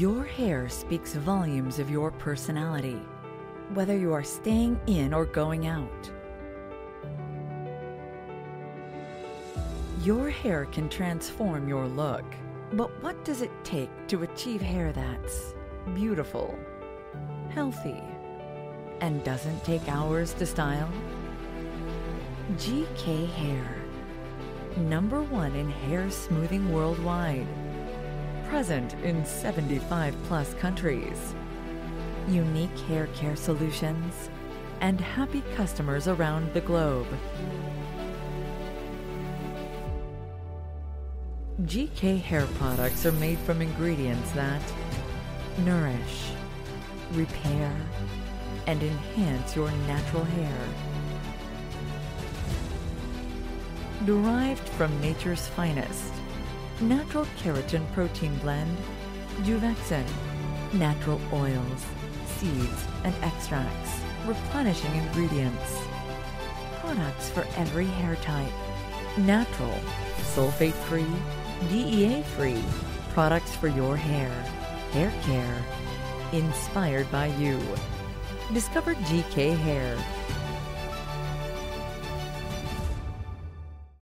Your hair speaks volumes of your personality, whether you are staying in or going out. Your hair can transform your look, but what does it take to achieve hair that's beautiful, healthy, and doesn't take hours to style? GK Hair. Number one in hair smoothing worldwide. Present in 75 plus countries. Unique hair care solutions and happy customers around the globe. GK hair products are made from ingredients that nourish, repair, and enhance your natural hair. Derived from nature's finest, natural keratin protein blend, Juvexin, natural oils, seeds, and extracts, replenishing ingredients, products for every hair type, natural, sulfate-free, DEA-free, products for your hair, hair care, inspired by you. Discover GK Hair,